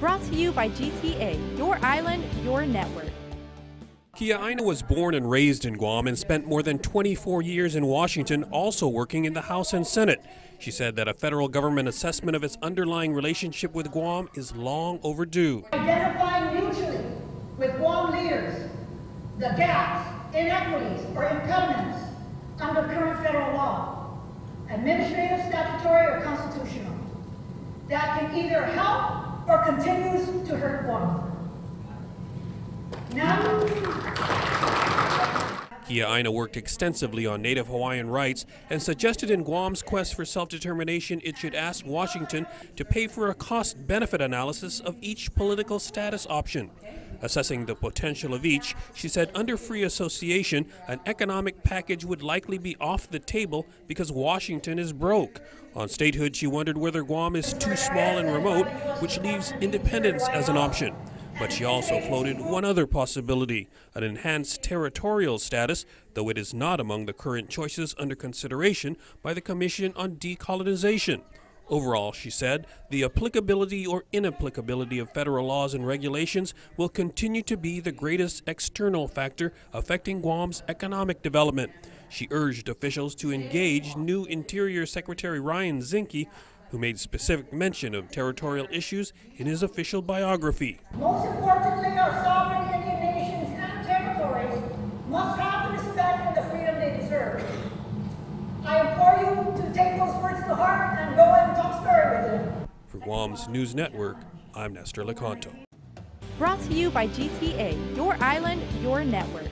Brought to you by GTA, your island, your network. Kia'aina was born and raised in Guam and spent more than 24 years in Washington, also working in the House and Senate. She said that a federal government assessment of its underlying relationship with Guam is long overdue. Identifying mutually with Guam leaders the gaps, inequities, or impediments under current federal law, administrative, statutory, or constitutional, that can either help or continues to hurt Guam. Now, Kia'aina worked extensively on Native Hawaiian rights and suggested in Guam's quest for self-determination it should ask Washington to pay for a cost-benefit analysis of each political status option. Assessing the potential of each, she said under free association, an economic package would likely be off the table because Washington is broke. On statehood, she wondered whether Guam is too small and remote, which leaves independence as an option. But she also floated one other possibility an enhanced territorial status, though it is not among the current choices under consideration by the Commission on Decolonization. Overall, she said, the applicability or inapplicability of federal laws and regulations will continue to be the greatest external factor affecting Guam's economic development. She urged officials to engage new Interior Secretary Ryan Zinke who made specific mention of territorial issues in his official biography. most importantly, our sovereign Indian nations and territories must have the respect and the freedom they deserve. I implore you to take those words to heart and go and talk story with them. For Guam's News Network, I'm Nestor Lecanto. Brought to you by GTA, your island, your network.